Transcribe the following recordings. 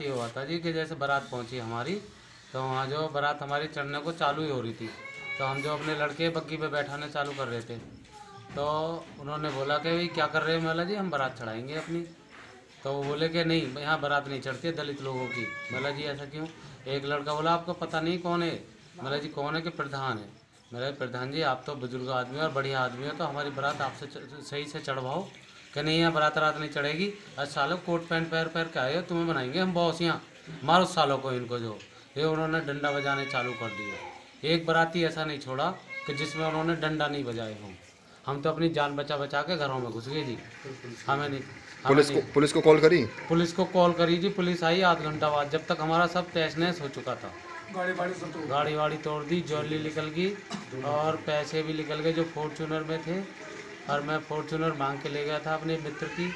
ये हुआ था जी कि जैसे बारात पहुँची हमारी तो वहाँ जो बारात हमारी चढ़ने को चालू ही हो रही थी। तो हम जो अपने लड़के बग्गी पे बैठाने चालू कर रहे थे। तो उन्होंने बोला कि भाई, क्या कर रहे हैं मैला जी हम बारात चढ़ाएँगे अपनी। तो वो बोले कि नहीं यहाँ बारात नहीं चढ़ती है दलित लोगों की। मैला जी ऐसा क्यों? एक लड़का बोला, आपको पता नहीं कौन है? मैला जी कौन है कि प्रधान है? मेरा प्रधान जी, आप तो बुज़ुर्ग आदमी हो और बढ़िया आदमी हो तो हमारी बारात आपसे सही से चढ़वाओ। कि नहीं यहाँ बारात रात नहीं चढ़ेगी। आज सालों कोट पैंट पैर पैर के आए हो तुम्हें बनाएँगे हम बॉस यहाँ मारो सालों को इनको जो। ये उन्होंने डंडा बजाने चालू कर दिया। एक बाराती ऐसा नहीं छोड़ा कि जिसमें उन्होंने डंडा नहीं बजाए हों। हम तो अपनी जान बचा बचा के घरों में घुस गए जी। हमें नहीं पुलिस को पुलिस को कॉल करी? पुलिस को कॉल करी जी पुलिस आई आध घंटा बाद। जब तक हमारा सब तहस नहस हो चुका था। गाड़ी वाड़ी तोड़ दी। ज्वेलरी निकल गई और पैसे भी निकल गए जो फॉर्चूनर में थे। और मैं फॉर्चूनर मांग के ले गया था अपने मित्र की।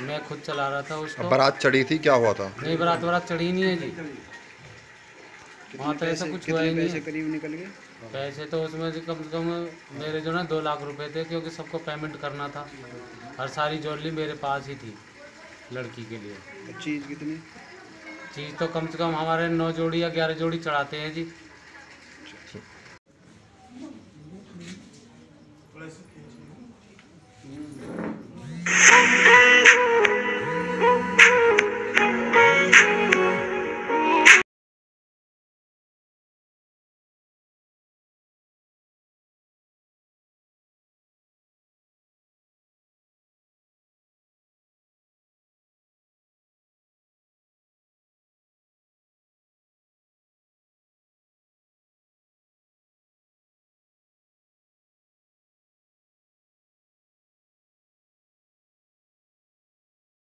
मैं खुद चला रहा था उसको। बारात चढ़ी थी क्या हुआ था? नहीं बरात बरात चढ़ी नहीं है जी। वहाँ तो ऐसा कुछ हुआ ही नहीं करीब निकल गए? पैसे तो उसमें से कम से कम मेरे जो ना दो लाख रुपए थे क्योंकि सबको पेमेंट करना था। और सारी ज्वेलरी मेरे पास ही थी लड़की के लिए। चीज़ कितनी? चीज़ तो कम से कम हमारे नौ जोड़ी या ग्यारह जोड़ी चढ़ाते हैं जी।